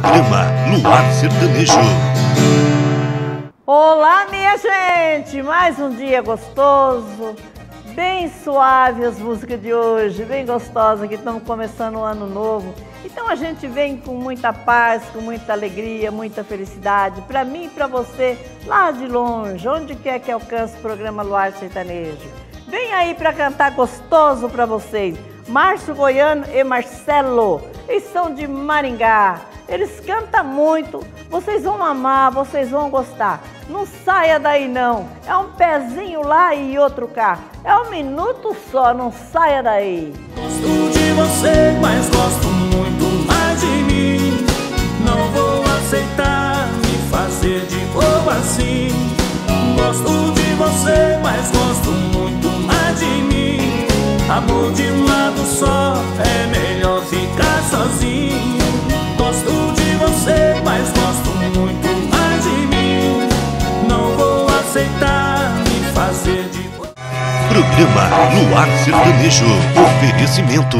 Programa Luar Sertanejo. Olá, minha gente! Mais um dia gostoso, bem suave as músicas de hoje, bem gostosa, que estamos começando o ano novo. Então a gente vem com muita paz, com muita alegria, muita felicidade, para mim e para você, lá de longe, onde quer que alcance o programa Luar Sertanejo. Vem aí para cantar gostoso para vocês. Márcio Goiano e Marcelo, eles são de Maringá. Eles cantam muito, vocês vão amar, vocês vão gostar. Não saia daí não, é um pezinho lá e outro cá. É um minuto só, não saia daí. Gosto de você, mas gosto muito mais de mim. Não vou aceitar me fazer de bobo assim. Gosto de você, mas gosto muito mais de mim. Amor de um lado só é melhor ficar sozinho. Programa Luar Sertanejo. Oferecimento.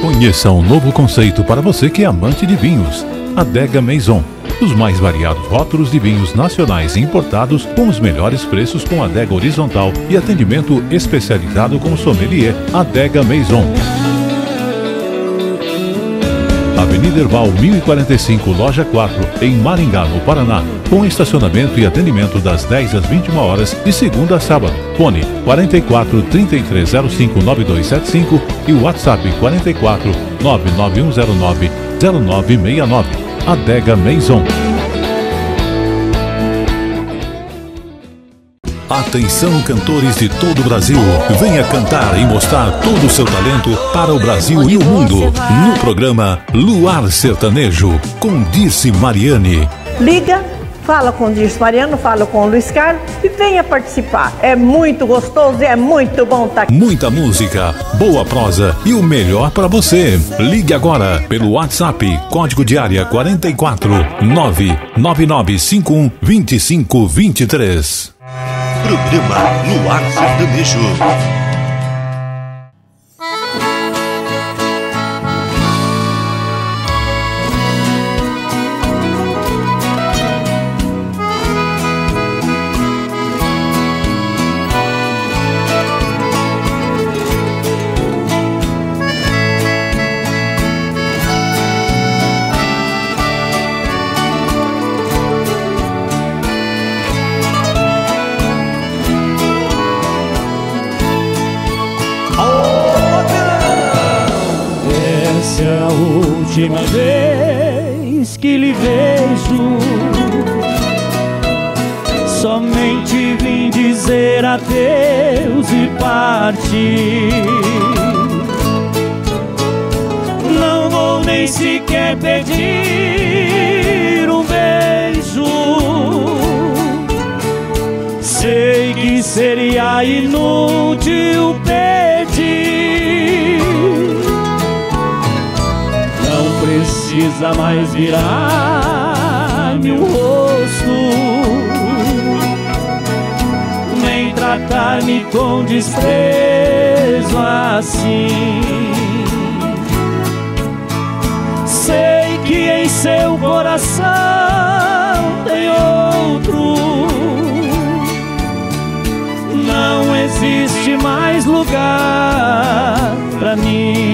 Conheça um novo conceito para você que é amante de vinhos. Adega Maison. Os mais variados rótulos de vinhos nacionais e importados com os melhores preços com adega horizontal e atendimento especializado com sommelier. Adega Maison. Avenida Erval 1045, loja 4, em Maringá, no Paraná, com estacionamento e atendimento das 10 às 21 horas, de segunda a sábado. Fone 44 3305 9275 e WhatsApp 44 99109 0969. Adega Maison. Atenção, cantores de todo o Brasil. Venha cantar e mostrar todo o seu talento para o Brasil e o mundo. No programa Luar Sertanejo, com Dirce Mariane. Liga, fala com Dirce Mariano, fala com o Luiz Carlos e venha participar. É muito gostoso e é muito bom estar aqui. Muita música, boa prosa e o melhor para você. Ligue agora pelo WhatsApp, código de área 44 99951 2523. Programa Luar Sertanejo. Última vez que lhe vejo. Somente vim dizer adeus e partir. Não vou nem sequer pedir um beijo. Sei que seria inútil precisa mais virar-me o rosto, nem tratar-me com desprezo assim. Sei que em seu coração tem outro. Não existe mais lugar pra mim.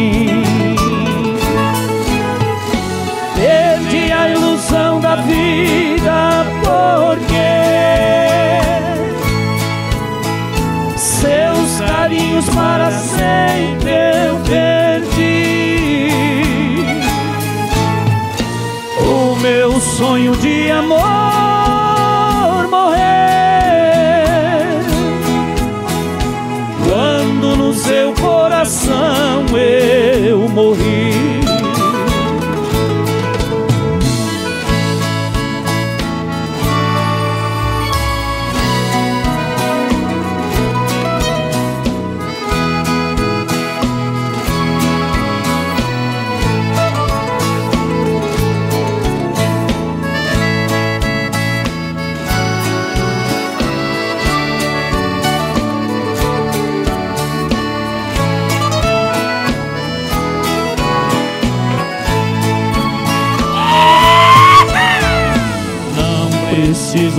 Da vida porque seus carinhos para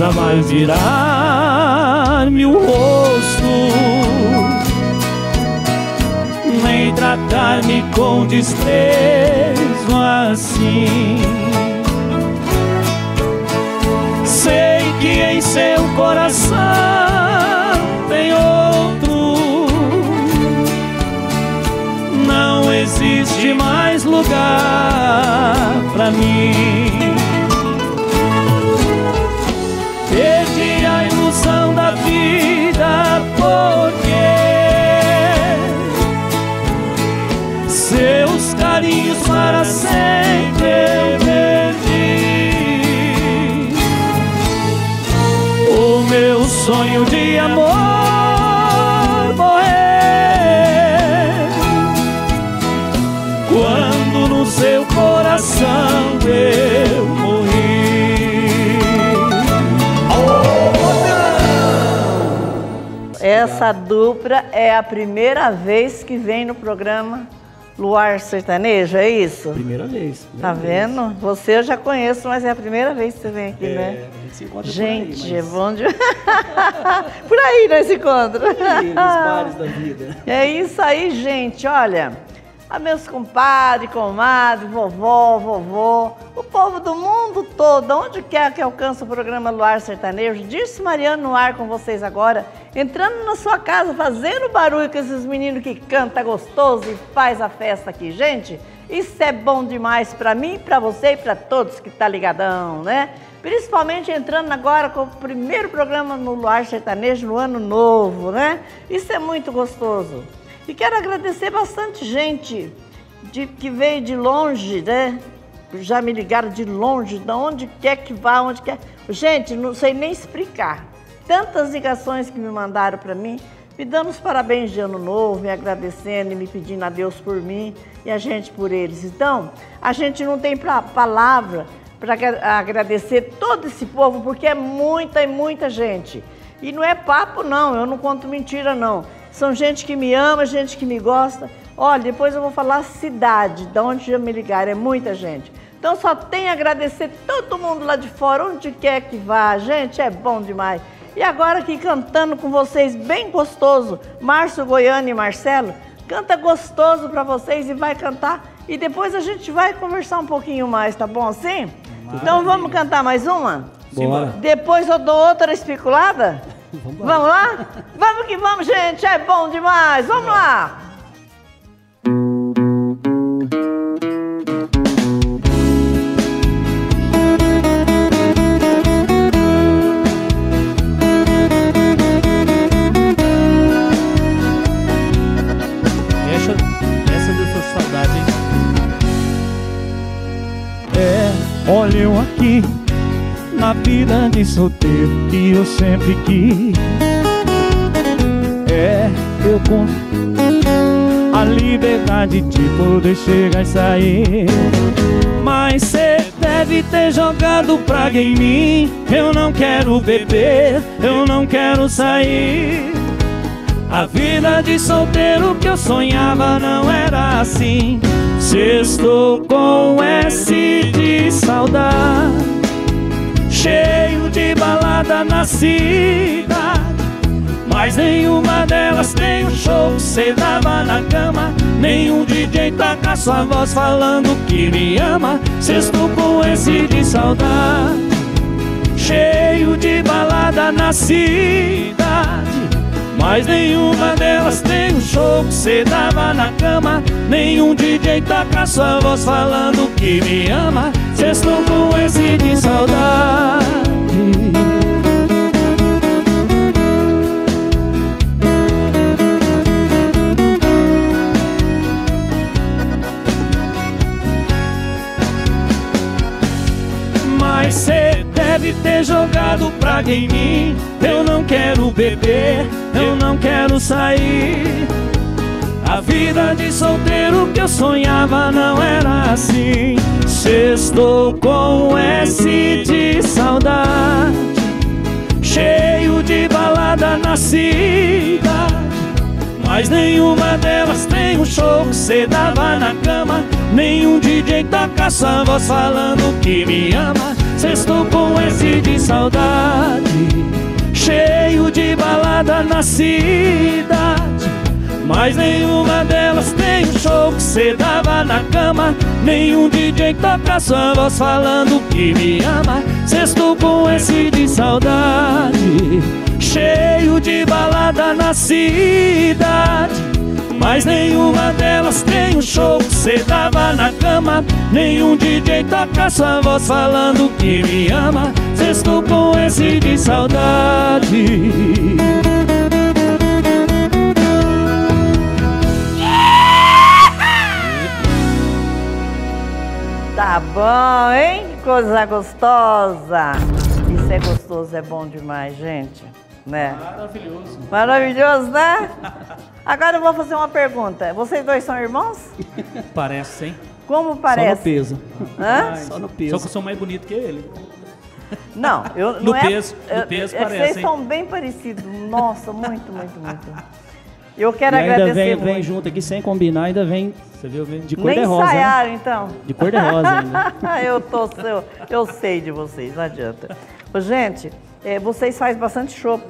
precisa mais virar-me o rosto. Nem tratar-me com desprezo assim. Sei que em seu coração tem outro. Não existe mais lugar pra mim Essa dupla é a primeira vez que vem no programa Luar Sertanejo, é isso? Primeira vez. Primeira tá vendo? Vez. Você eu já conheço, mas é a primeira vez que você vem aqui, é, né? A gente se encontra gente, por aí, é bom de... por aí nós se encontra. Por aí, nos bares da vida. É isso aí, gente. Olha, a meus compadres, comadres, vovó, vovô, o povo do mundo todo, onde quer que alcance o programa Luar Sertanejo, disse Mariano no ar com vocês agora, entrando na sua casa, fazendo barulho com esses meninos que canta gostoso e faz a festa aqui. Gente, isso é bom demais para mim, para você e para todos que tá ligadão, né? Principalmente entrando agora com o primeiro programa no Luar Sertanejo no ano novo, né? Isso é muito gostoso. E quero agradecer bastante gente de, que veio de longe, né? Já me ligaram de longe, de onde quer que vá, onde quer. Gente, não sei nem explicar. Tantas ligações que me mandaram para mim, me dando os parabéns de ano novo, me agradecendo e me pedindo a Deus por mim e a gente por eles. Então, a gente não tem pra, palavra para agradecer todo esse povo, porque é muita e muita gente. E não é papo, não, eu não conto mentira, não. São gente que me ama, gente que me gosta. Olha, depois eu vou falar a cidade, de onde já me ligaram, é muita gente. Então só tem a agradecer todo mundo lá de fora, onde quer que vá. Gente, é bom demais. E agora aqui cantando com vocês, bem gostoso, Márcio Goiano e Marcelo, canta gostoso para vocês e vai cantar. E depois a gente vai conversar um pouquinho mais, tá bom assim? Maravilha. Então vamos cantar mais uma? Bora. Depois eu dou outra especulada? Vamos lá? Vamos que vamos, gente! É bom demais! Vamos lá! É, olha eu aqui na vida de solteiro que eu sempre quis. É, eu com a liberdade de poder chegar e sair. Mas cê deve ter jogado praga em mim. Eu não quero beber, eu não quero sair. A vida de solteiro que eu sonhava não era assim. Sextou com S de saudade cheio de balada na cidade Mas nenhuma delas tem o show. Que cê dava na cama Nenhum DJ toca sua voz falando que me ama. Sexto com esse de saudade Cheio de balada na cidade mas nenhuma delas tem um show que cê dava na cama. Nenhum DJ toca sua voz falando que me ama. Sexto com esse de saudade deve ter jogado praga em mim Eu não quero beber, eu não quero sair. A vida de solteiro que eu sonhava não era assim. Sextou com S de saudade. Cheio de balada na cidade. Mas nenhuma delas tem um show que cê dava na cama. Nenhum DJ toca sua voz falando que me ama Sextou com esse de saudade Cheio de balada na cidade. Mas nenhuma delas tem o show que cê dava na cama. Nenhum DJ toca sua voz falando que me ama. Sextou com esse de saudade Cheio de balada na cidade. Mas nenhuma delas tem o show que cê dava na cama. Nenhum DJ toca sua voz falando que me ama Sextou com esse de saudade Tá bom, hein? Coisa gostosa. Isso é gostoso, é bom demais, gente. Né? Maravilhoso Maravilhoso, né? Agora eu vou fazer uma pergunta. Vocês dois são irmãos? Parece, hein? Como Só no parece? peso. Hã? Só no Só que eu peso. sou mais bonito que ele Não, eu No não é- peso, no eu- peso é parece, Vocês hein? são bem parecidos. Nossa, muito, muito, muito. Eu quero E ainda agradecer vem, muito. vem junto aqui sem combinar, ainda vem Você viu, viu? de cor Nem de rosa. né? ensaiaram, então. De cor de rosa ainda. eu, tô, eu, eu sei de vocês, não adianta. Gente, é, vocês fazem bastante show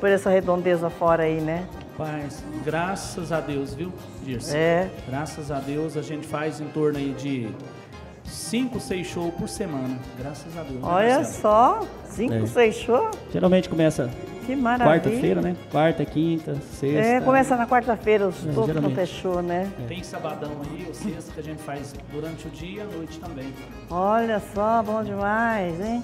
por essa redondeza fora aí, né? Paz, graças a Deus, viu, Dirce? É. Graças a Deus a gente faz em torno aí de 5, 6 shows por semana. Graças a Deus. né, Olha Marcelo? só, cinco, É. seis shows. Geralmente começa Que maravilha. quarta-feira, né? Quarta, quinta, sexta. É, começa na quarta-feira, os É, todo geralmente. quanto é né? Tem sabadão aí, ou sexta, que a gente faz durante o dia e a noite também. Olha só, bom demais, hein?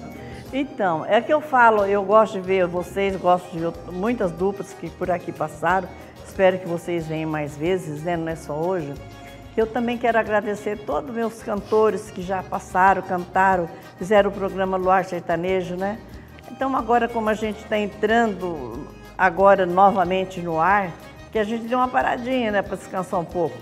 Então, é que eu falo, eu gosto de ver vocês, gosto de ver muitas duplas que por aqui passaram. Espero que vocês venham mais vezes, né? Não é só hoje. Eu também quero agradecer todos os meus cantores que já passaram, cantaram, fizeram o programa Luar Sertanejo, né? Então agora como a gente está entrando agora novamente no ar, que a gente deu uma paradinha, né, para descansar um pouco.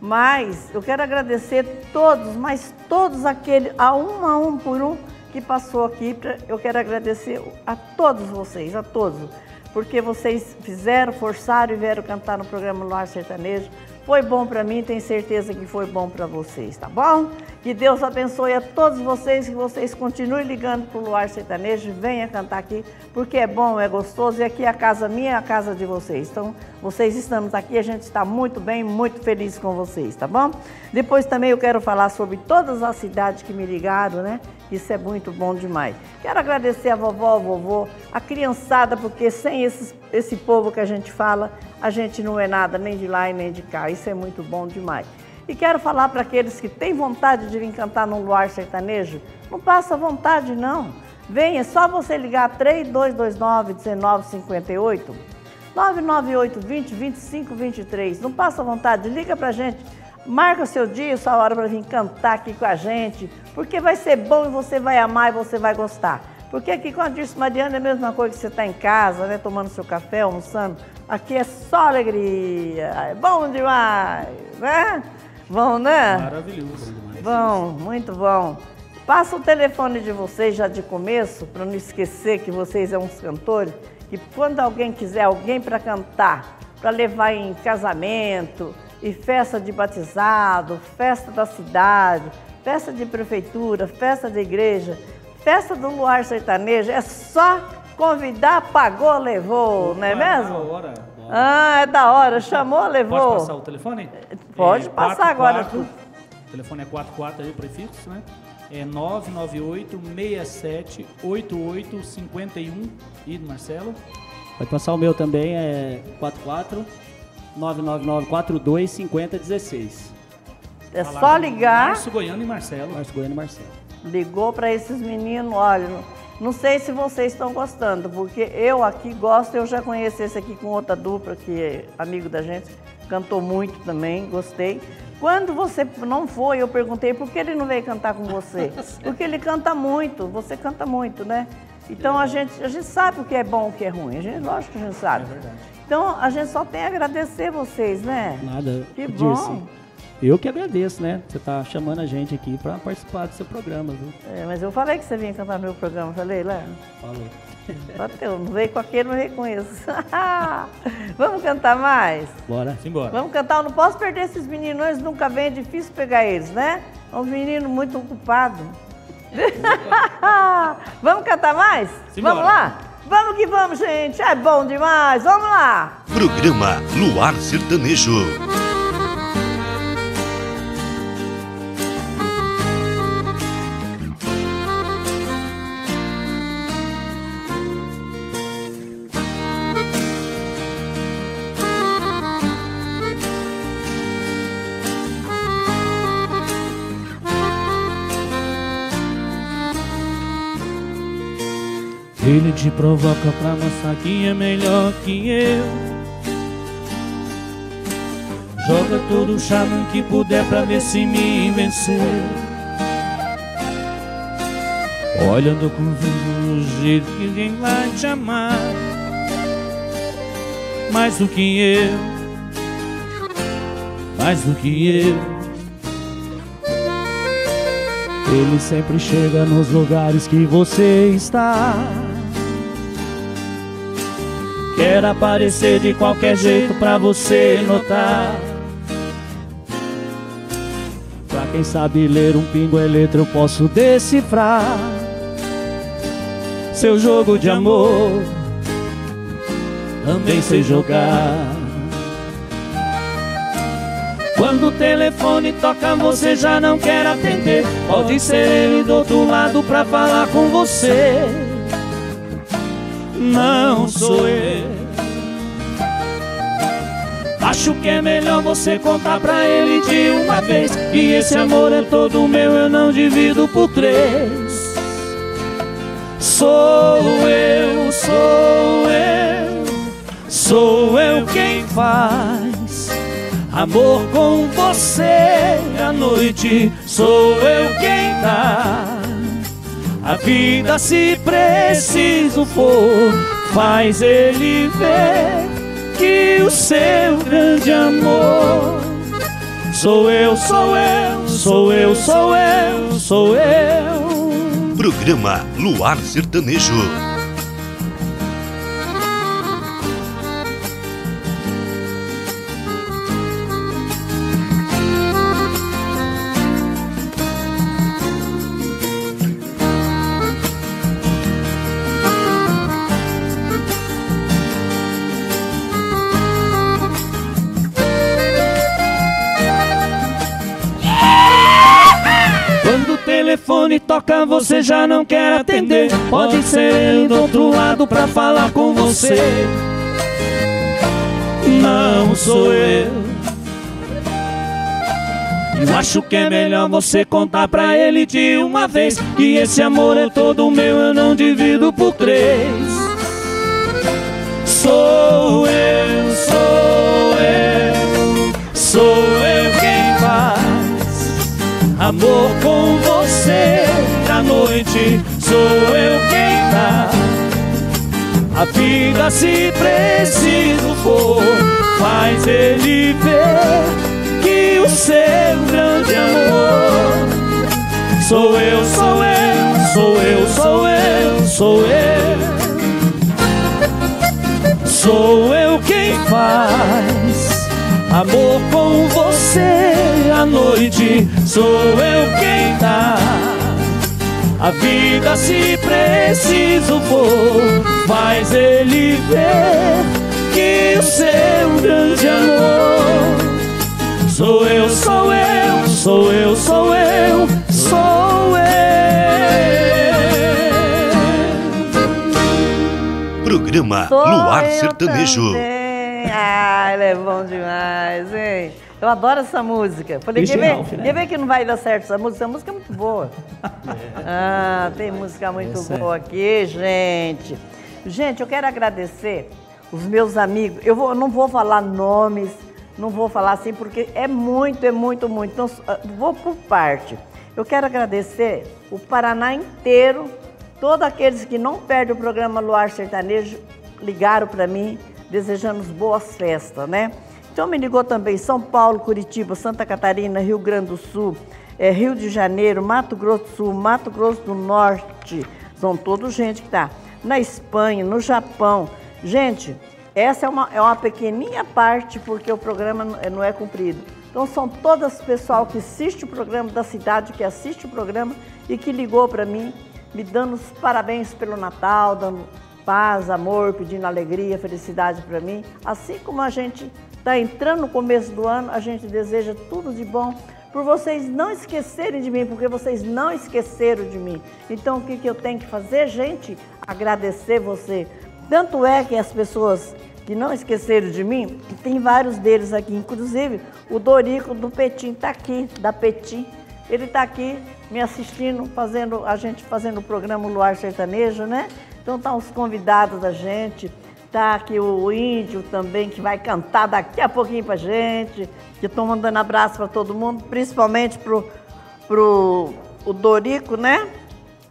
Mas eu quero agradecer todos, mas todos aqueles, a um a um por um, que passou aqui. Eu quero agradecer a todos vocês, a todos. Porque vocês fizeram, forçaram e vieram cantar no programa Luar Sertanejo. Foi bom para mim, tenho certeza que foi bom para vocês, tá bom? Que Deus abençoe a todos vocês, que vocês continuem ligando para o Luar Sertanejo, venha cantar aqui, porque é bom, é gostoso, e aqui é a casa minha, é a casa de vocês. Então, vocês estamos aqui, a gente está muito bem, muito feliz com vocês, tá bom? Depois também eu quero falar sobre todas as cidades que me ligaram, né? Isso é muito bom demais. Quero agradecer a vovó, ao vovô, a criançada, porque sem esses, esse povo que a gente fala, a gente não é nada nem de lá e nem de cá. Isso é muito bom demais. E quero falar para aqueles que têm vontade de vir cantar num luar sertanejo, não passa vontade não. Venha, é só você ligar 3229 1958 998 20 25 23. Não passa vontade, liga pra gente. Marca seu dia, sua hora para vir cantar aqui com a gente, porque vai ser bom e você vai amar e você vai gostar. Porque aqui com a Dirce Mariana é a mesma coisa que você está em casa, né, tomando seu café, almoçando. Aqui é só alegria, é bom demais, né? Bom, né? Maravilhoso. Bom, muito bom. Passa o telefone de vocês já de começo, para não esquecer que vocês são uns cantores, que quando alguém quiser alguém para cantar, para levar em casamento, e festa de batizado, festa da cidade, festa de prefeitura, festa de igreja, festa do luar sertanejo, é só convidar, pagou, levou, não é Na mesmo? hora. Ah, é da hora, chamou, levou. Pode passar o telefone? Pode passar agora. 44, O telefone é 44 aí, o prefixo, né? É 998 67 88 51 e do Marcelo. Pode passar o meu também, é 44 999 42 50 16. É Falar só ligar. Márcio Goiano e Marcelo. Márcio Goiano e Marcelo. ligou para esses meninos, olha, não sei se vocês estão gostando, porque eu aqui gosto, eu já conheci esse aqui com outra dupla, que é amigo da gente, cantou muito também, gostei. Quando você não foi, eu perguntei por que ele não veio cantar com você. Porque ele canta muito, você canta muito, né? Então a gente, a gente sabe o que é bom e o que é ruim, a gente, lógico que a gente sabe. É verdade. Então a gente só tem a agradecer vocês, né? Nada. Que Dirce. bom. Eu que agradeço, né? Você tá chamando a gente aqui para participar do seu programa, viu? É, mas eu falei que você vinha cantar meu programa, falei, lá. Falou. Bateu, não veio com aquele, não veio com esse. Vamos cantar mais? Bora. Simbora. Vamos cantar, eu não posso perder esses meninos, eles nunca vêm, é difícil pegar eles, né? É um menino muito ocupado. vamos cantar mais? Simbora. Vamos lá? Vamos que vamos, gente. É bom demais. Vamos lá. Programa Luar Sertanejo. Ele te provoca pra mostrar que é melhor que eu. Joga todo o charme que puder pra ver se me vencer. Olhando com o jeito que ninguém vai te amar. Mais do que eu. Mais do que eu. Ele sempre chega nos lugares que você está. Quer aparecer de qualquer jeito pra você notar. Pra quem sabe ler um pingo eletro, eu posso decifrar. Seu jogo de amor também sei jogar. Quando o telefone toca, você já não quer atender. Pode ser ele do outro lado pra falar com você. Não sou eu. Acho que é melhor você contar pra ele de uma vez. Que esse amor é todo meu, eu não divido por três. Sou eu, sou eu, sou eu quem faz amor com você à noite. Sou eu quem dá a vida se preciso for. Faz ele ver que o seu grande amor sou eu, sou eu, sou eu, sou eu, sou eu. Programa Luar Sertanejo. Toca, você já não quer atender. Pode ser ele do outro lado pra falar com você. Não sou eu. Eu acho que é melhor você contar pra ele de uma vez Que esse amor é todo meu, eu não divido por três Sou eu, sou eu, sou eu quem faz Amor com você à noite, sou eu quem dá a vida se preciso for, faz ele ver que o seu grande amor sou eu, sou eu, sou eu, sou eu, sou eu. Sou eu quem faz amor com você à noite, sou eu quem dá. A vida se preciso for, faz ele ver que o seu grande amor sou eu, sou eu, sou eu, sou eu, sou eu. Programa Sou Luar eu Sertanejo. também. Ah, ele é bom demais, hein? Eu adoro essa música. Falei, quer ver, Ralph, né? quer ver que não vai dar certo essa música? Essa música é muito boa. Ah, tem música muito é. boa aqui, gente. Gente, eu quero agradecer os meus amigos. Eu, vou, eu não vou falar nomes, não vou falar assim, porque é muito, é muito, muito. Então, ah, vou por parte. Eu quero agradecer o Paraná inteiro, todos aqueles que não perdem o programa Luar Sertanejo, ligaram para mim, desejando boas festas, né? Então me ligou também São Paulo, Curitiba, Santa Catarina, Rio Grande do Sul, é, Rio de Janeiro, Mato Grosso do Sul, Mato Grosso do Norte. São todos gente que está na Espanha, no Japão. Gente, essa é uma, é uma pequenininha parte porque o programa não é, não é cumprido. Então são todas pessoal que assiste o programa da cidade, que assiste o programa e que ligou para mim, me dando os parabéns pelo Natal, dando paz, amor, pedindo alegria, felicidade para mim. Assim como a gente está entrando no começo do ano, a gente deseja tudo de bom por vocês não esquecerem de mim, porque vocês não esqueceram de mim. Então o que, que eu tenho que fazer, gente? Agradecer você. Tanto é que as pessoas que não esqueceram de mim, tem vários deles aqui, inclusive o Dorico do Petim está aqui, da Petim. Ele está aqui me assistindo, fazendo a gente fazendo o programa Luar Sertanejo, né? Então tá os convidados da gente, tá aqui o índio também que vai cantar daqui a pouquinho pra gente. Que estou mandando abraço para todo mundo, principalmente pro pro o Dorico, né?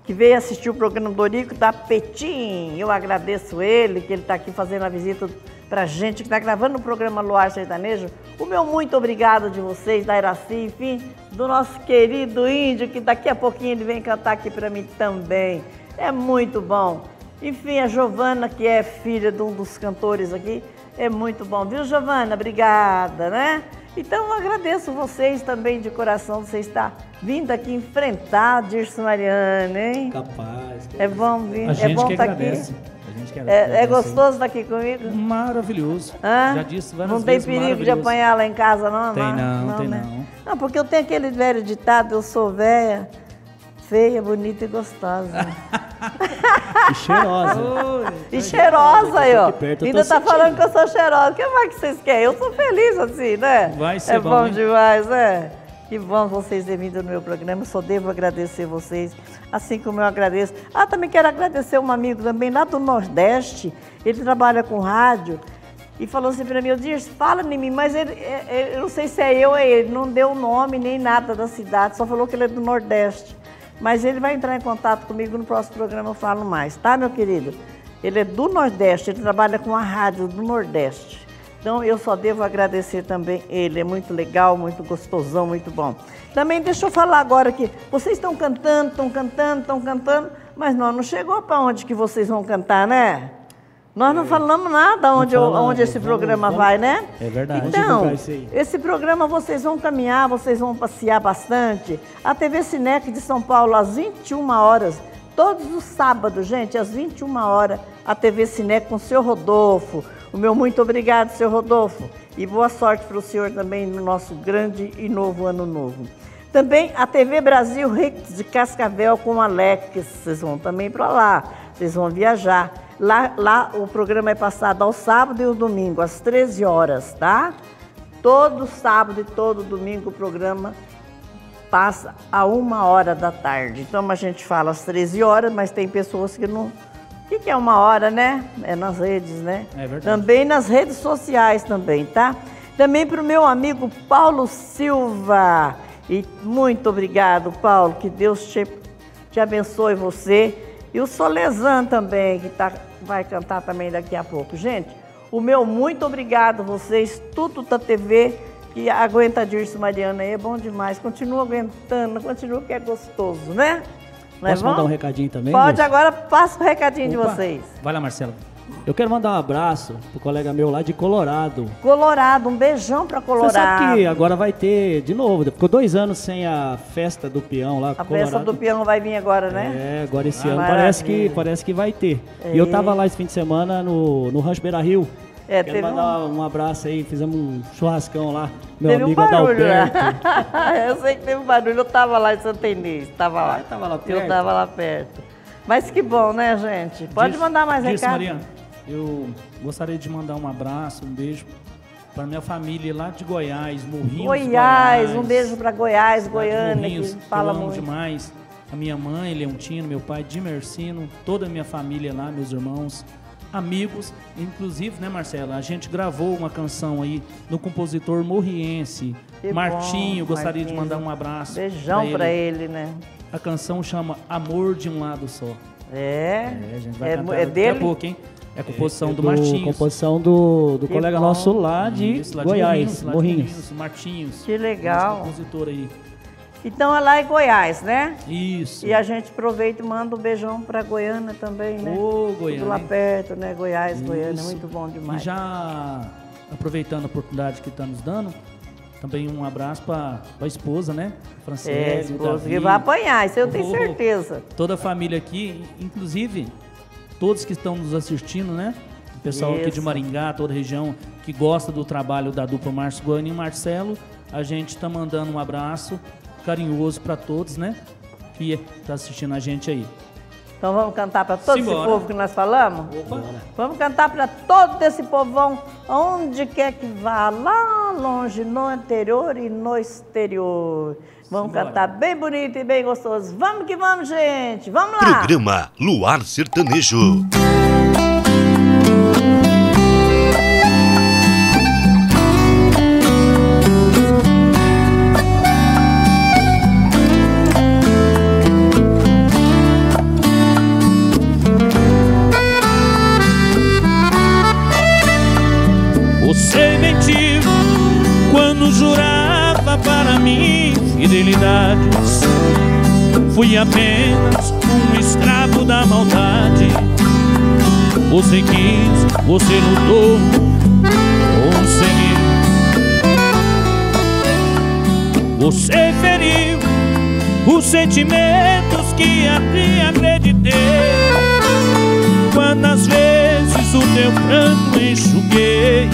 Que veio assistir o programa Dorico da Petim. Eu agradeço ele, que ele está aqui fazendo a visita para gente que está gravando o programa Luar Sertanejo. O meu muito obrigado de vocês, da Iraci, enfim, do nosso querido índio, que daqui a pouquinho ele vem cantar aqui para mim também. É muito bom. Enfim, a Giovana, que é filha de um dos cantores aqui, é muito bom. Viu, Giovana? Obrigada, né? Então, eu agradeço vocês também de coração, você está vindo aqui enfrentar a Dirce Mariana, hein? Capaz. É bom vir, A é bom estar agradece. aqui. A gente que É, agradece. é gostoso estar aqui comigo? Maravilhoso. Hã? Já disse várias Não tem vezes, perigo de apanhar lá em casa, não? Tem não, tem né? não. Não, porque eu tenho aquele velho ditado, eu sou velha, feia, bonita e gostosa. E cheirosa. e cheirosa aí, ó. perto, Ainda tá sentindo. falando que eu sou cheirosa. O que mais que vocês querem? Eu sou feliz assim, né? Vai ser É bom, bom hein? demais, né? Que bom vocês terem vindo no meu programa. Eu só devo agradecer vocês, assim como eu agradeço. Ah, também quero agradecer um amigo também lá do Nordeste. Ele trabalha com rádio. E falou assim para mim, eu disse, fala em mim, mas ele, é- é- eu não sei se é eu ou ele, não deu nome nem nada da cidade, só falou que ele é do Nordeste. Mas ele vai entrar em contato comigo no próximo programa, eu falo mais, tá, meu querido? Ele é do Nordeste, ele trabalha com a rádio do Nordeste. Então eu só devo agradecer também ele, é muito legal, muito gostosão, muito bom. Também deixa eu falar agora que vocês estão cantando, estão cantando, estão cantando, mas nós não chegou para onde que vocês vão cantar, né? Nós não falamos nada onde, eu- onde esse programa vai, né? É verdade. Então, esse programa vocês vão caminhar, vocês vão passear bastante. A TV Cinec de São Paulo, às 21 horas, todos os sábados, gente, às 21 horas, a TV Cinec com o seu Rodolfo. O meu muito obrigado, seu Rodolfo. E boa sorte para o senhor também no nosso grande e novo ano novo. Também a TV Brasil Hits de Cascavel com o Alex, vocês vão também para lá, vocês vão viajar. Lá, lá o programa é passado ao sábado e ao domingo, às 13 horas, tá? Todo sábado e todo domingo o programa passa a uma hora da tarde. Então a gente fala às 13 horas, mas tem pessoas que não. O que, que é uma hora, né? É nas redes, né? É verdade. Também nas redes sociais também, tá? Também para o meu amigo Paulo Silva. E muito obrigado, Paulo. Que Deus te, te abençoe você. E o Solezan também, que tá, vai cantar também daqui a pouco. Gente, o meu muito obrigado vocês, tudo da TV que aguenta a Dirce Mariana aí, é bom demais. Continua aguentando, continua que é gostoso, né? Não é Posso mandar um recadinho também? Pode, Deus? agora passa o recadinho de Opa. vocês. Vai lá, Marcelo. Eu quero mandar um abraço pro colega meu lá de Colorado. Colorado, um beijão pra Você Colorado. sabe que agora vai ter de novo. Ficou dois anos sem a festa do peão lá. A Colorado. festa do peão vai vir agora, né? É, agora esse Ah, ano parece que, parece que vai ter. E eu tava lá esse fim de semana no, no Rancho Beira Rio. É, Quero mandar um... abraço aí, fizemos um churrascão lá. Meu teve um amigo barulho, né? Adalberto. eu sei que teve um barulho, eu tava lá em Santa Inês, tava lá. Ah, tava lá Eu perto? tava lá perto. Mas que bom, né, gente? Pode Diz- mandar mais Diz, recado. Mariana, eu gostaria de mandar um abraço, um beijo para minha família lá de Goiás, Morrinhos. Goiás, um beijo pra Goiás, Goiânia, Morrinhos, que que fala eu amo muito. demais. A minha mãe, Leontino, meu pai, Dimersino, toda a minha família lá, meus irmãos, amigos. Inclusive, né, Marcela, a gente gravou uma canção aí do compositor morriense, Que Martinho. bom, gostaria de mandar um abraço. Beijão pra ele, né? A canção chama Amor de um Lado Só. É. É, a gente vai é, cantar é daqui dele? a pouco, hein? É composição do, do Martins. Composição do, do Que colega bom. nosso lá de Isso, lá de Goiás, de Morrinhos. Martins. Que legal. Compositor aí. Então é lá em Goiás, né? Isso. E a gente aproveita e manda um beijão pra Goiânia também, né? Ô, Tudo Goiânia. lá perto, né? Goiás, Goiânia, Isso. muito bom E demais. já aproveitando a oportunidade que está nos dando, também um abraço para a esposa, né? Francine, É, esposa Davi, que vai apanhar, isso eu tenho certeza. Toda a família aqui, inclusive todos que estão nos assistindo, né? O pessoal aqui de Isso. Maringá, toda a região que gosta do trabalho da dupla Márcio Goiânia e Marcelo, a gente está mandando um abraço carinhoso para todos, né? Que está assistindo a gente aí. Então vamos cantar para todo esse Simbora. povo que nós falamos? Opa! Vamos cantar para todo esse povão, onde quer que vá, lá longe, no interior e no exterior. Vamos Simbora. cantar bem bonito e bem gostoso. Vamos que vamos, gente! Vamos lá! Programa Luar Sertanejo. Apenas um escravo da maldade. Você quis, você lutou, conseguiu. Você feriu os sentimentos que até acreditei. Quantas vezes o teu pranto enxuguei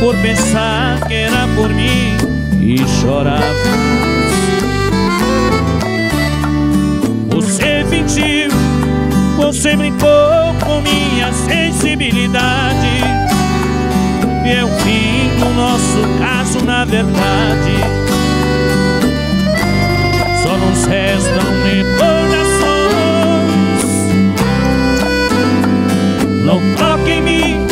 Por pensar que era por mim e chorava você brincou com minha sensibilidade. E é o fim do nosso caso na verdade. Só nos restam recordações. Não toque em mim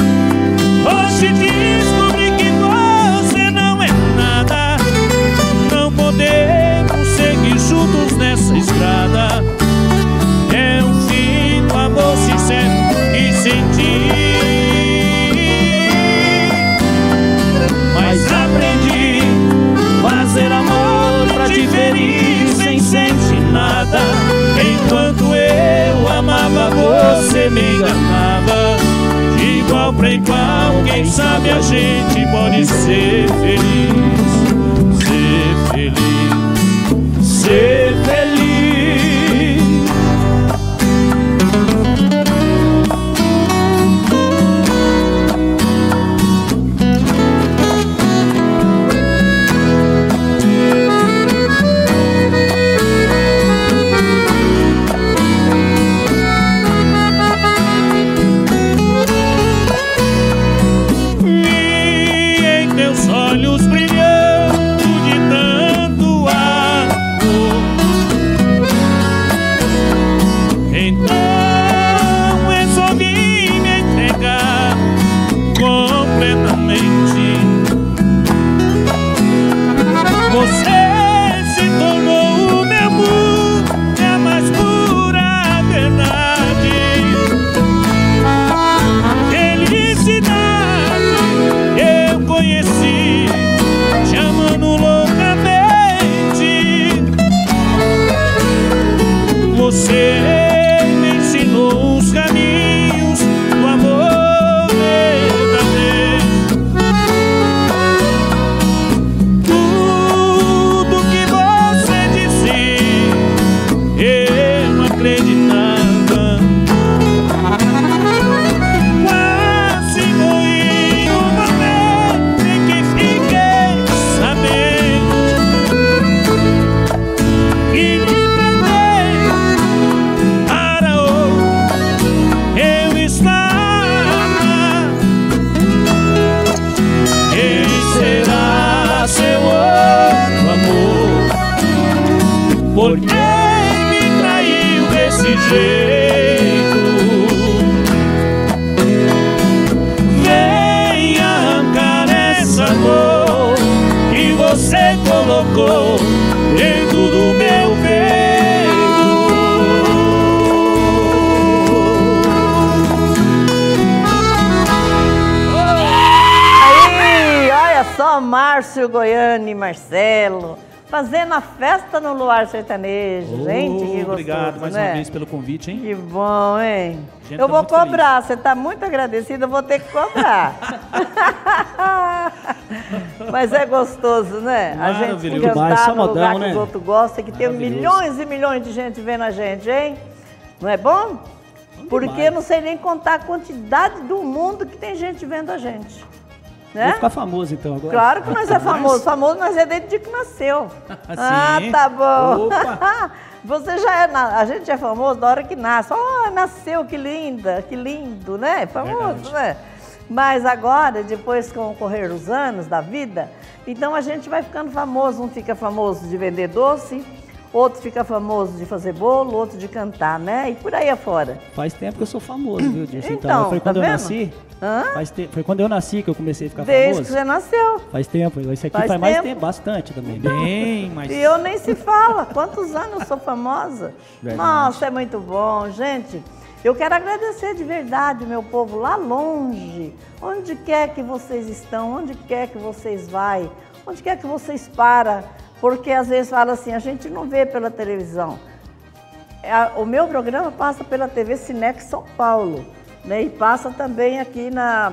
festa no Luar Sertanejo. Gente, que gostoso, Obrigado mais né? uma vez pelo convite, hein? Que bom, hein? Gente, eu tá vou muito feliz. cobrar, você está muito agradecida, eu vou ter que cobrar. Mas é gostoso, né? A gente Maravilhoso. cantar Demais, só no lugar modão, que né? os outros gostam, que tem milhões e milhões de gente vendo a gente, hein? Não é bom? Porque demais. eu não sei nem contar a quantidade do mundo que tem gente vendo a gente. Né? Vou ficar famoso então agora. Claro que nós é famoso. Famoso nós é desde que nasceu. ah, Sim. tá bom. Você já é, na- a gente é famoso da hora que nasce. Oh, nasceu, que linda, que lindo, né? Famoso, Verdade. né? Mas agora, depois com o correr dos anos da vida, então a gente vai ficando famoso. Um fica famoso de vender doce, outro fica famoso de fazer bolo, outro de cantar, né? E por aí afora. Faz tempo que eu sou famoso, viu, Dirce? Então, Então, foi tá quando eu vendo? nasci. Hã? Faz te- Foi quando eu nasci que eu comecei a ficar Desde que famoso. você nasceu. Faz tempo. Esse aqui Faz faz, mais tempo. tempo, bastante também. Bem, mas. E eu nem se fala. Quantos anos eu sou famosa? Verdade. Nossa, é muito bom. Gente, eu quero agradecer de verdade, meu povo, lá longe. Onde quer que vocês estão, onde quer que vocês vai, onde quer que vocês param. Porque às vezes fala assim, a gente não vê pela televisão. É, O meu programa passa pela TV Cinex São Paulo, né? E passa também aqui na,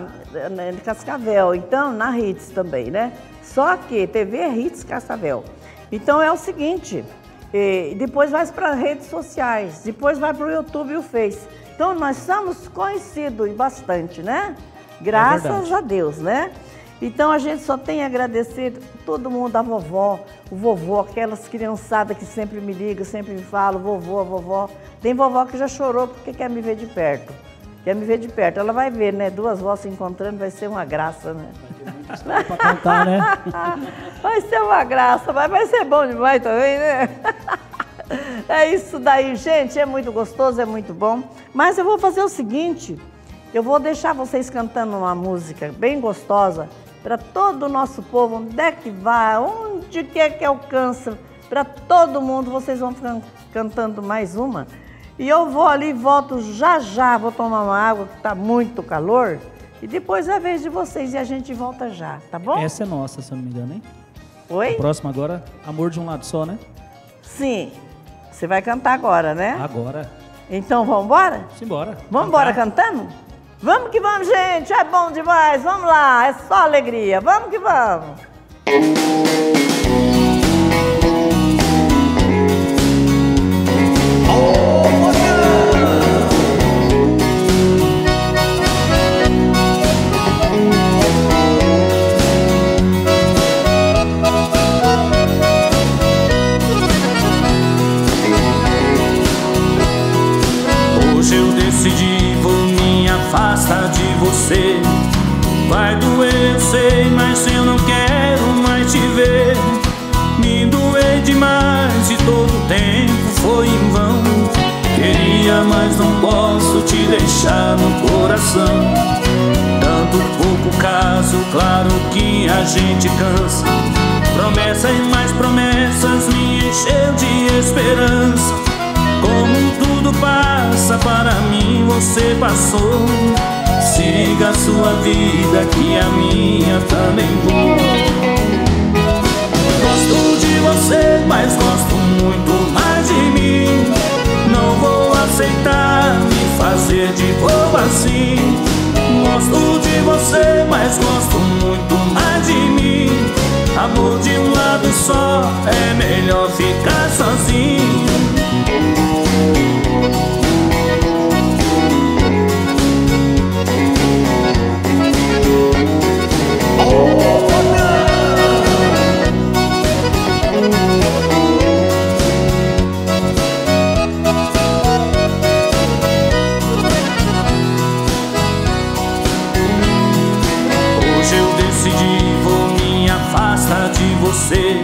na em Cascavel, então na Hits também, né? Só que TV Hits Cascavel. Então é o seguinte, depois vai para redes sociais, depois vai para o YouTube e o Face. Então nós somos conhecidos bastante, né? Graças verdade. a Deus, né? Então a gente só tem a agradecer todo mundo, a vovó, o vovô, aquelas criançadas que sempre me ligam, sempre me falam, vovô, a vovó. Tem vovó que já chorou porque quer me ver de perto. Quer me ver de perto. Ela vai ver, né? Duas vós se encontrando vai ser uma graça, né? pra cantar, né? Vai ser uma graça, mas vai ser bom demais também, né? É isso daí, gente. É muito gostoso, é muito bom. Mas eu vou fazer o seguinte: eu vou deixar vocês cantando uma música bem gostosa para todo o nosso povo, onde é que vai, onde quer que alcança, para todo mundo. Vocês vão ficar cantando mais uma. E eu vou ali, volto já já, vou tomar uma água que está muito calor. E depois é a vez de vocês e a gente volta já, tá bom? Essa é nossa, se eu não me engano, hein? Oi? Próximo agora, Amor de um Lado Só, né? Sim. Você vai cantar agora, né? Agora. Então vamos embora? Simbora. Vamos embora cantando? Vamos que vamos, gente! É bom demais! Vamos lá! É só alegria! Vamos que vamos! Você. Vai doer, eu sei, mas eu não quero mais te ver. Me doei demais e todo o tempo foi em vão. Queria, mas não posso te deixar no coração. Tanto pouco caso, claro que a gente cansa. Promessas e mais promessas me encheu de esperança. Como tudo passa para mim, você passou. Siga a sua vida, que a minha também vou. Gosto de você, mas gosto muito mais de mim. Não vou aceitar me fazer de bobo assim. Gosto de você, mas gosto muito mais de mim. Amor de um lado só, é melhor ficar sozinho. Você.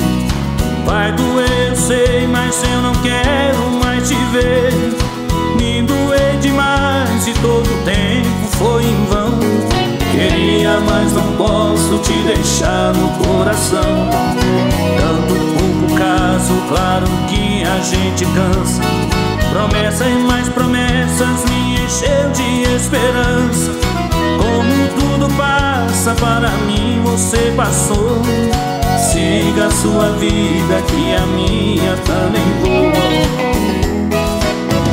Vai doer, eu sei, mas eu não quero mais te ver. Me doei demais e todo o tempo foi em vão. Queria, mas não posso te deixar no coração. Tanto pouco caso, claro que a gente cansa. Promessas e mais promessas me encheu de esperança. Como tudo passa para mim, você passou. Siga sua vida que a minha também vou.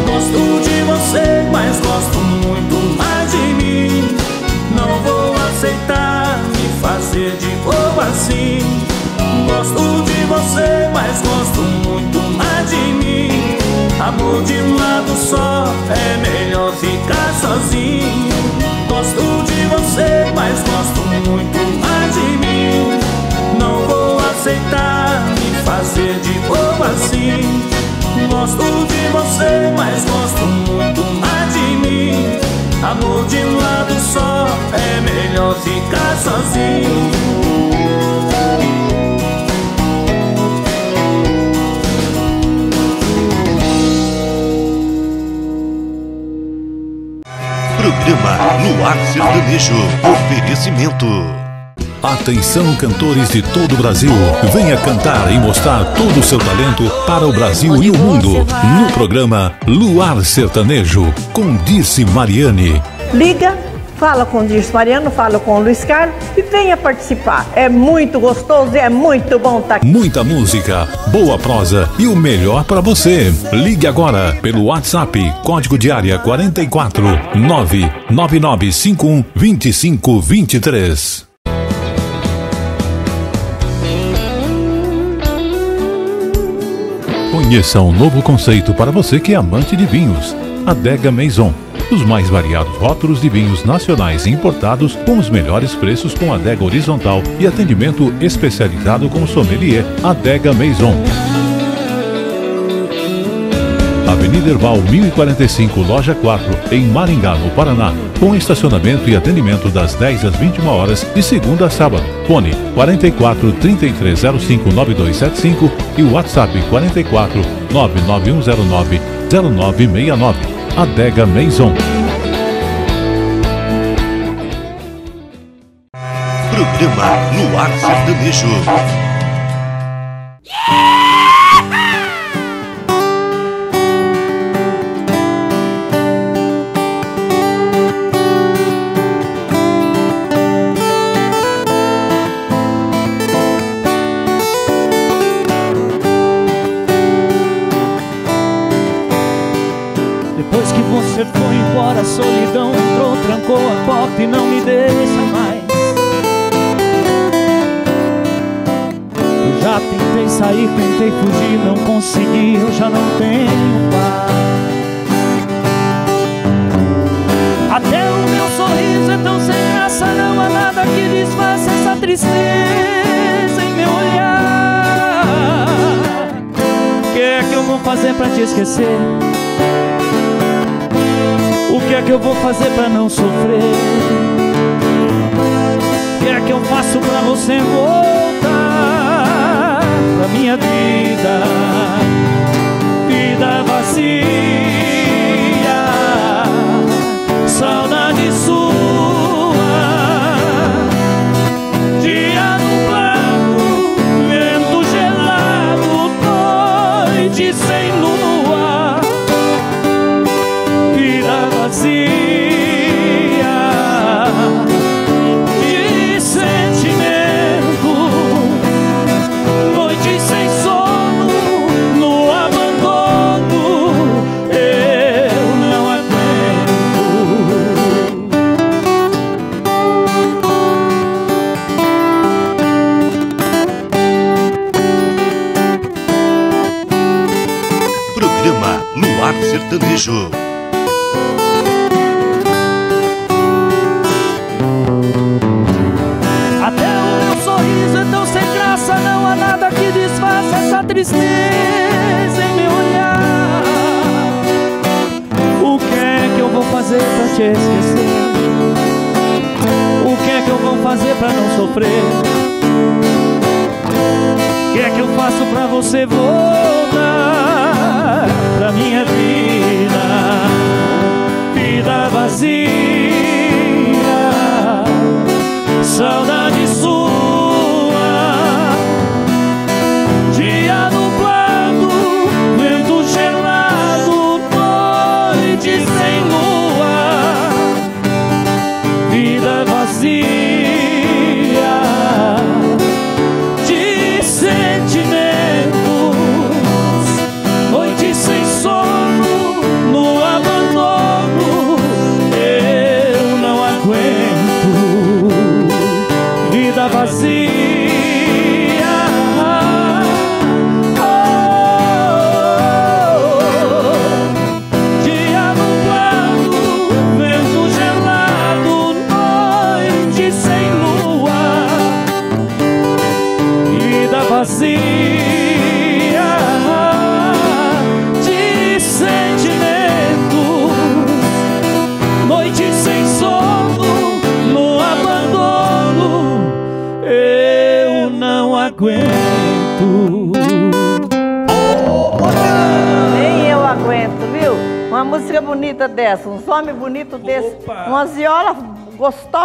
Gosto de você, mas gosto muito mais de mim. Não vou aceitar me fazer de bobo assim. Gosto de você, mas gosto muito mais de mim. Amor de um lado só é melhor ficar sozinho. Gosto de você, mas gosto muito aceitar me fazer de bobo assim. Gosto de você, mas gosto muito mais de mim. Amor de um lado só é melhor ficar sozinho. Programa Luar Sertanejo. Oferecimento. Atenção, cantores de todo o Brasil. Venha cantar e mostrar todo o seu talento para o Brasil e o mundo. No programa Luar Sertanejo, com Dirce Mariane. Liga, fala com Dirce Mariano, fala com o Luiz Carlos e venha participar. É muito gostoso e é muito bom estar aqui. Muita música, boa prosa e o melhor para você. Ligue agora pelo WhatsApp, código de área 44 99951 2523. Conheça um novo conceito para você que é amante de vinhos. Adega Maison. Os mais variados rótulos de vinhos nacionais e importados com os melhores preços com adega horizontal e atendimento especializado com sommelier. Adega Maison. Avenida Erval 1045, loja 4, em Maringá, no Paraná, com estacionamento e atendimento das 10 às 21 horas, de segunda a sábado. Fone 44 3305 9275 e WhatsApp 44 99109 0969. Adega Maison. Programa Luar Sertanejo. Não tenho paz. Até o meu sorriso é tão sem graça, não há nada que disfarce essa tristeza em meu olhar. O que é que eu vou fazer pra te esquecer? O que é que eu vou fazer pra não sofrer? O que é que eu faço pra você voltar pra minha vida? Vida te esquecer? O que é que eu vou fazer pra não sofrer? O que é que eu faço pra você voltar pra minha vida? Vida vazia saudade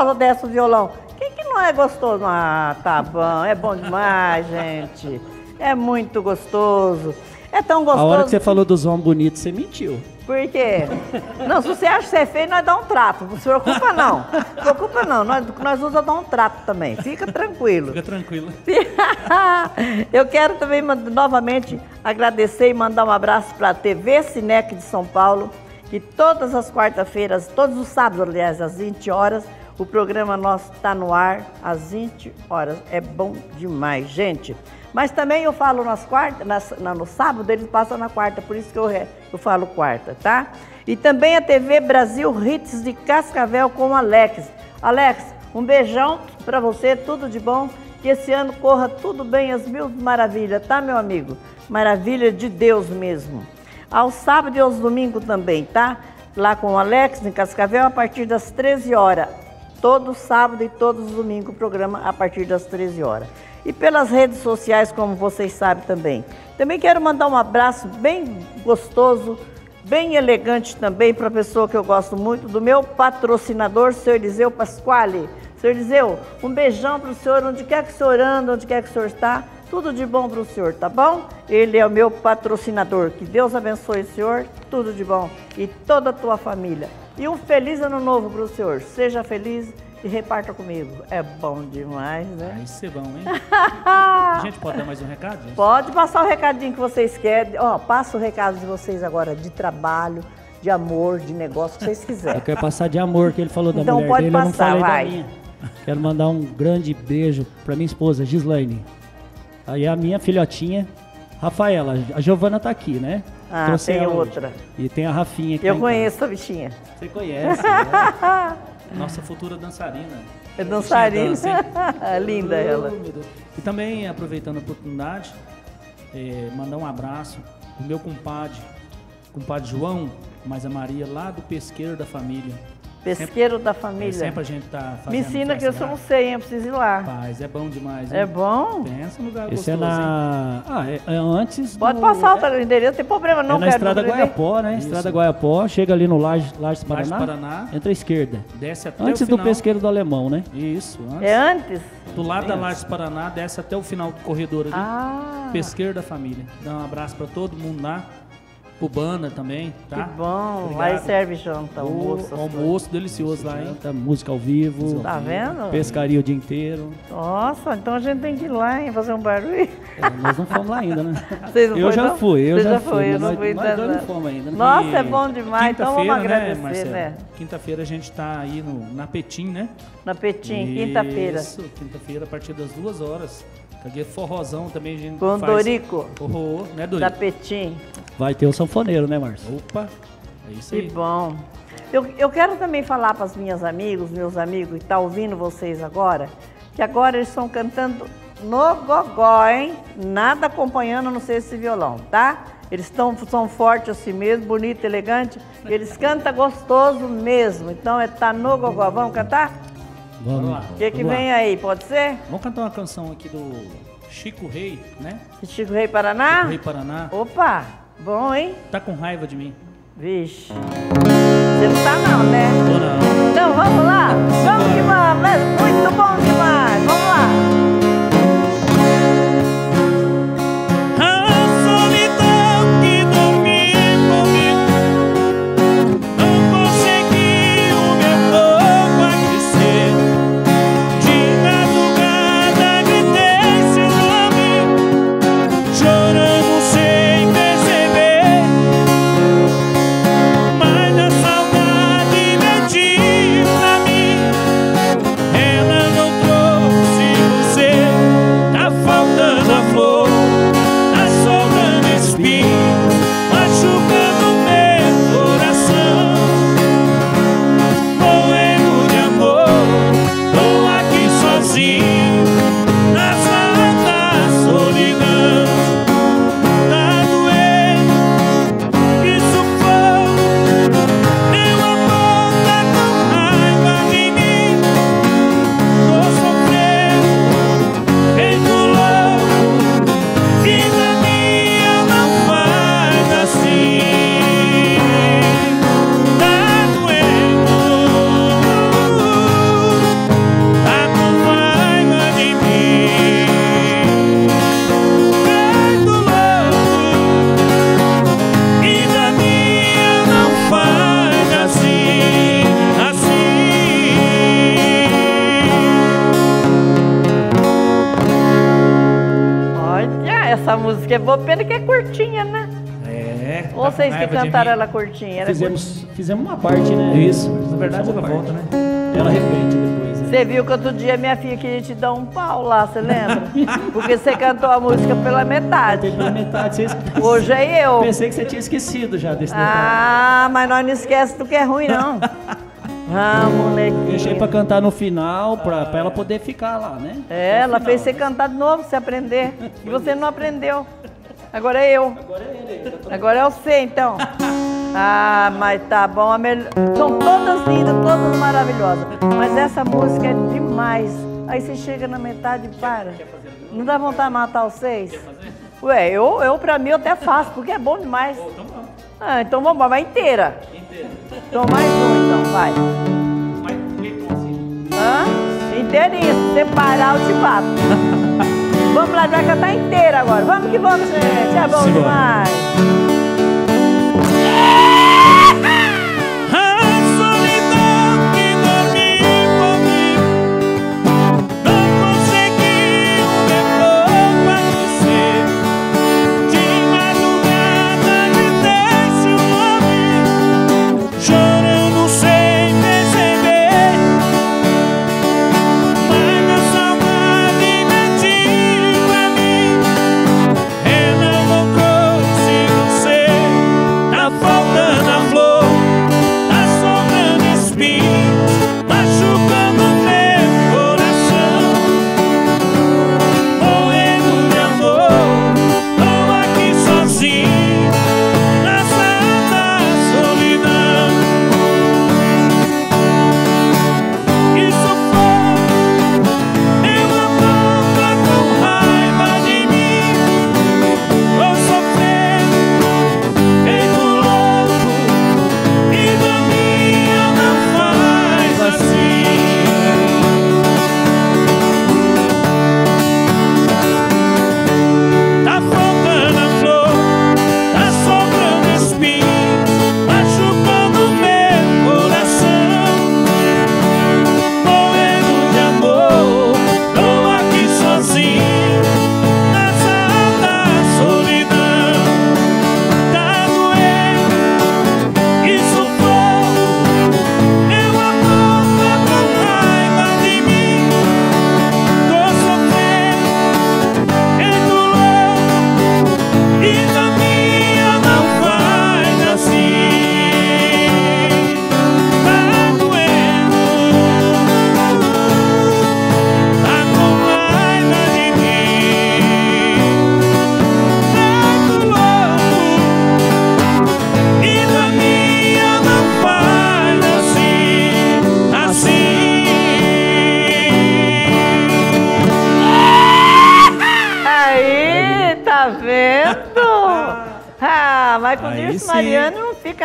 gostosa dessa, o violão. Quem que não é gostoso? Ah, tá bom, é bom demais, gente. É muito gostoso. É tão A gostoso. hora que você falou dos homens bonitos, você mentiu. Por quê? Não, se você acha que você é feio, nós dá um trato. Não se preocupa não. Não se preocupa não. Nós, nós vamos dar um trato também. Fica tranquilo. Fica tranquilo. Eu quero também novamente agradecer e mandar um abraço para a TV Cinec de São Paulo, que todas as quartas-feiras, todos os sábados, aliás, às 20 horas, o programa nosso está no ar às 20 horas. É bom demais, gente. Mas também eu falo nas quartas, nas- na- no sábado, eles passam na quarta, por isso que eu, eu falo quarta, tá? E também a TV Brasil Hits de Cascavel com Alex. Alex, um beijão para você, tudo de bom. Que esse ano corra tudo bem, as mil maravilhas, tá, meu amigo? Maravilha de Deus mesmo. Aos sábados e aos domingos também, tá? Lá com o Alex, em Cascavel, a partir das 13 horas. Todo sábado e todos os domingos, o programa a partir das 13 horas. E pelas redes sociais, como vocês sabem também. Também quero mandar um abraço bem gostoso, bem elegante também para a pessoa que eu gosto muito, do meu patrocinador, seu Eliseu Pasquale. Seu Eliseu, um beijão para o senhor, onde quer que o senhor anda, onde quer que o senhor está, tudo de bom para o senhor, tá bom? Ele é o meu patrocinador. Que Deus abençoe o senhor, tudo de bom e toda a tua família. E um feliz ano novo para o senhor. Seja feliz e reparta comigo. É bom demais, né? Aí ser bom, hein? A gente pode dar mais um recado? gente? Pode passar o recadinho que vocês querem. Ó, passa o recado de vocês agora de trabalho, de amor, de negócio, que vocês Eu quiserem. quero passar de amor que ele falou da Então mulher pode dele, eu não passar, falei vai. da minha. Quero mandar um grande beijo pra minha esposa, Gislaine. Aí a minha filhotinha, Rafaela. A Giovana tá aqui, né? Ah, Trouxe tem ela hoje. outra. E tem a Rafinha que Eu em conheço a bichinha. Você conhece, né? Nossa futura dançarina. É dançarina. Dança? Linda ela. Oh. E também, aproveitando a oportunidade, eh, mandar um abraço pro meu compadre, compadre João, mas a Maria, lá do Pesqueiro da Família. Pesqueiro da É, família. sempre a gente tá fazendo Me ensina que eu só não sei, hein? Eu preciso ir lá. Rapaz, é bom demais. É hein? bom? Pensa no lugar Esse é gostoso, hein? na. Ah, é, é antes. Pode do- passar o tele- endereço, não tem problema não. é na quero Estrada. Guaiapó, né? Estrada Guaiapó, chega ali no Laje, Laje Lages Paraná, Paraná, entra à esquerda. desce até Antes o do pesqueiro do alemão, né? Isso, antes. É antes? Do lado da Lages Paraná, desce até o final do corredor ali. Ah, Pesqueiro da família. Dá um abraço pra todo mundo lá. Pro Banda também, tá? que bom. Obrigado. Lá serve janta, almoço. O almoço delicioso lá, hein? Tá, música ao vivo. Tá vendo? pescaria o dia inteiro. Nossa, então a gente tem que ir lá e fazer um barulho. É, nós não fomos lá ainda, né? Vocês não eu foi, já não? fui, eu Você já, fui. eu não nós, fui nós não. não fomos ainda, né? Nossa, E é bom demais. Então vamos quinta-feira, agradecer, Marcelo? né? Quinta-feira a gente tá aí no, na Petim, né? Na Petim, quinta-feira. Isso, quinta-feira a partir das duas horas. Aquele forrozão também a gente Com faz. Dorico, Forró, né, da Dorico? Petim. Vai ter o sanfoneiro, né, Márcio? Opa, é isso Que aí. bom. Eu, eu quero também falar para as minhas amigas, meus amigos que estão ouvindo vocês agora, que agora eles estão cantando no gogó, hein? Nada acompanhando, não sei esse violão, tá? Eles tão, são fortes assim mesmo, bonito, elegante. Eles cantam gostoso mesmo. Então é tá no gogó. Vamos cantar? Vamos lá. O que, que lá. vem aí? Pode ser? Vamos cantar uma canção aqui do Chico Rei, né? Chico Rei Paraná? Rei Paraná. Opa, bom, hein? Tá com raiva de mim. Vixe. Você não tá não, né? Ou não? Então vamos lá? Vamos que vamos! É muito vocês que cantaram ela curtinha? Era Fizemos, fizemos uma parte, né? Isso. Na verdade, ela uma volta, né? Ela repete depois. né? Você viu que outro dia minha filha queria te dar um pau lá, você lembra? Porque você cantou a música pela metade. Pela metade, você. Hoje é eu. Pensei que você tinha esquecido já desse detalhe. Ah, mas nós não esquece do que é ruim, não. Ah, moleque. Deixei pra cantar no final, pra, pra ela poder ficar lá, né? É, ela fez você cantar de novo, você aprender. E você não aprendeu. Agora é eu. Agora é você, então. Ah, mas tá bom. a mel- São todas lindas, todas maravilhosas. Mas essa música é demais. Aí você chega na metade e para. Não dá vontade de matar os seis? Ué, eu, eu pra mim eu até faço, porque é bom demais. Ah, então vamos, lá, vai inteira. Então mais um, então, vai. Hã? Inteirinha. Se você parar, eu te bato. Vamos lá, vai cantar inteira agora. Vamos que vamos, gente. É bom Simbora. demais.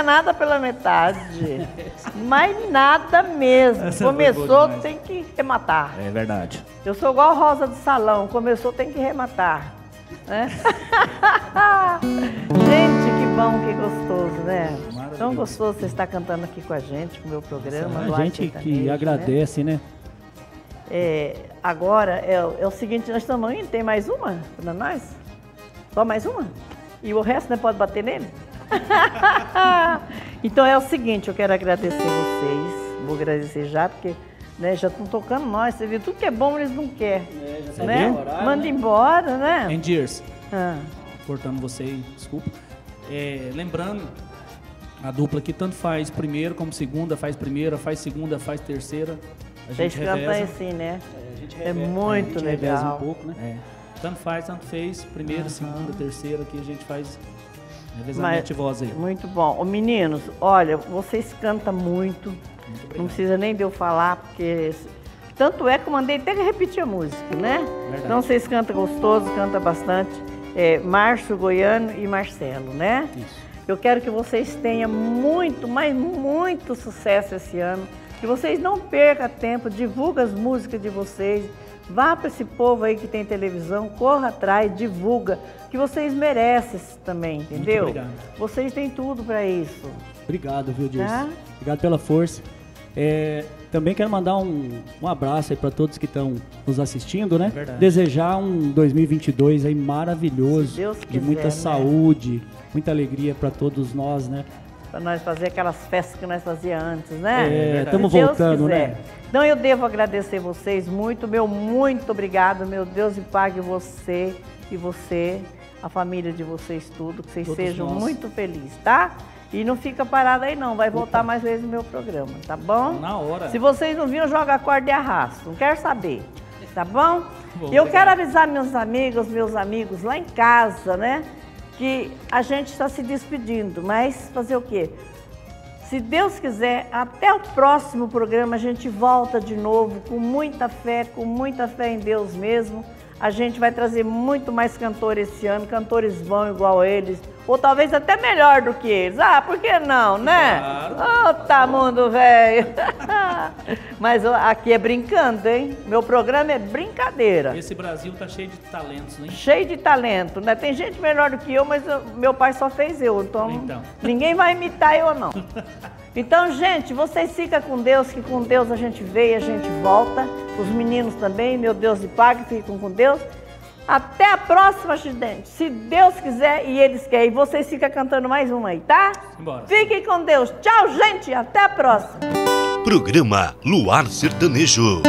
Fica nada pela metade. Mas nada mesmo. Essa Começou, tem que rematar. É verdade. Eu sou igual a Rosa do Salão. Começou, tem que rematar. Né? gente, que bom, que gostoso, né? Tão gostoso você estar cantando aqui com a gente, com o meu programa. A no gente que né? agradece, né? É, agora é, o- é o seguinte, nós estamos indo, tem mais uma para nós? Só mais uma? E o resto não pode bater nele? então é o seguinte, eu quero agradecer vocês, vou agradecer já, porque né, já estão tocando nós, você viu, tudo que é bom eles não querem. né? viu? Manda embora, né? Endiers, Ah, cortando você, aí, desculpa. É, lembrando, a dupla que tanto faz primeiro como segunda, faz primeira, faz segunda, faz terceira. A vocês gente cantam reveza. assim, né? É A muito legal. um pouco, né? É. Tanto faz, tanto fez. Primeira, segunda, terceira, aqui a gente faz revezamento voz aí. Muito bom. Ô, meninos, olha, vocês cantam muito. não precisa nem de eu falar, porque. Tanto é que eu mandei até repetir a música, né? Então vocês cantam gostoso, cantam bastante. É, Márcio Goiano e Marcelo, né? Eu quero que vocês tenham muito, mas muito sucesso esse ano. Que vocês não percam tempo, divulga as músicas de vocês. Vá para esse povo aí que tem televisão, corra atrás, divulga. Que vocês merecem também, entendeu? obrigado. Vocês têm tudo para isso. Obrigado, viu, Dirce? Tá? Obrigado pela força. É, também quero mandar um, um abraço aí para todos que estão nos assistindo, né? Verdade. Desejar um 2022 aí maravilhoso, Se Deus de quiser, muita né? saúde, muita alegria para todos nós, né? Pra nós fazer aquelas festas que nós fazíamos antes, né? É, estamos Se Deus voltando, quiser. né? Então eu devo agradecer vocês muito, meu muito obrigado, meu Deus, e pague você e você, a família de vocês tudo, que vocês Todos sejam nós. muito felizes, tá? E não fica parado aí não, vai voltar mais vezes no meu programa, tá bom? Na hora. Se vocês não viram, joga a corda e arrasta, não quero saber, tá bom? Bom, E eu obrigado. quero avisar meus amigos, meus amigos lá em casa, né? Que a gente está se despedindo, mas fazer o quê? Se Deus quiser, até o próximo programa a gente volta de novo com muita fé, com muita fé em Deus mesmo. A gente vai trazer muito mais cantores esse ano, cantores bons igual eles, ou talvez até melhor do que eles. Ah, por que não, né? Claro. Ô, tá mundo velho. Mas aqui é brincando, hein? Meu programa é brincadeira. Esse Brasil tá cheio de talentos, né? Cheio de talento, né? Tem gente melhor do que eu, mas eu- meu pai só fez eu, então, Então. ninguém vai imitar eu não. Então, gente, vocês ficam com Deus, que com Deus a gente veio, a gente volta. Os meninos também, meu Deus e pague, ficam com Deus. Até a próxima, gente. Se Deus quiser e eles querem. E vocês ficam cantando mais uma aí, tá? Embora. Fiquem com Deus. Tchau, gente. Até a próxima. Programa Luar Sertanejo.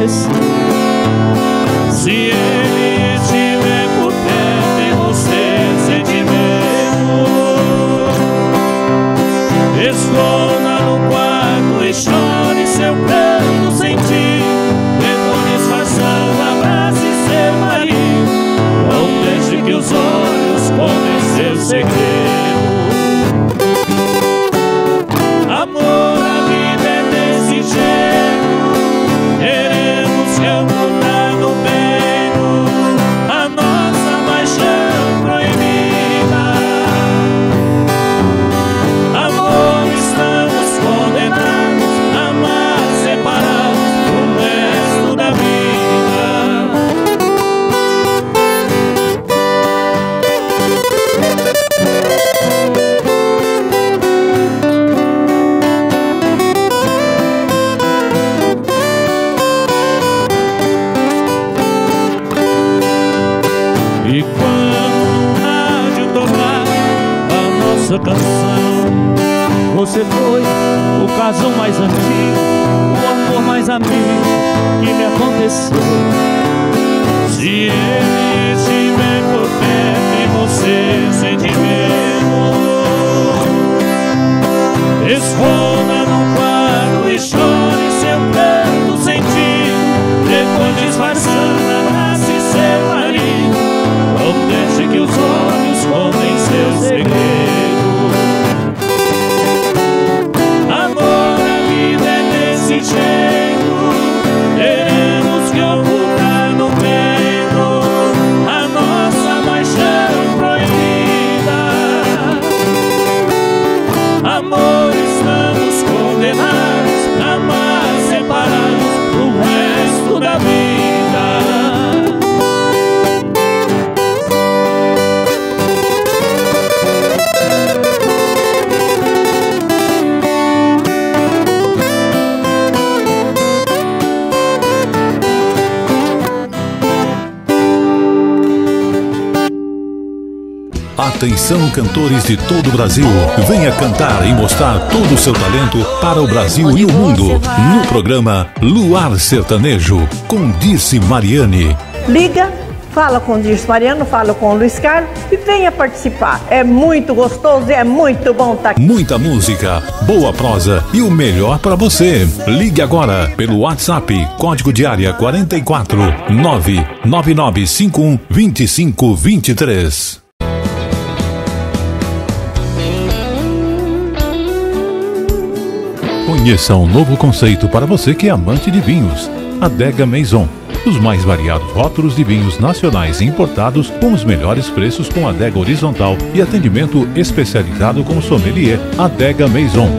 Que Atenção, cantores de todo o Brasil. Venha cantar e mostrar todo o seu talento para o Brasil e o mundo. No programa Luar Sertanejo, com Dirce Mariane. Liga, fala com o Dirce Mariano, fala com o Luiz Carlos e venha participar. É muito gostoso e é muito bom estar aqui. Muita música, boa prosa e o melhor para você. Ligue agora pelo WhatsApp, código de área 44 99951 2523. Conheça um novo conceito para você que é amante de vinhos. Adega Maison. Os mais variados rótulos de vinhos nacionais e importados com os melhores preços com adega horizontal e atendimento especializado com sommelier. Adega Maison.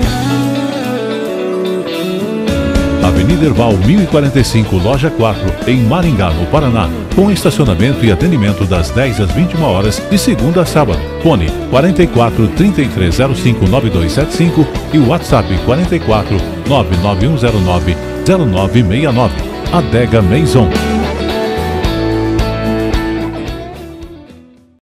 Avenida Erval 1045, Loja 4, em Maringá, no Paraná, com estacionamento e atendimento das 10 às 21 horas, de segunda a sábado. Fone 44 3305 9275 e WhatsApp 44 99109 0969. Adega Maison.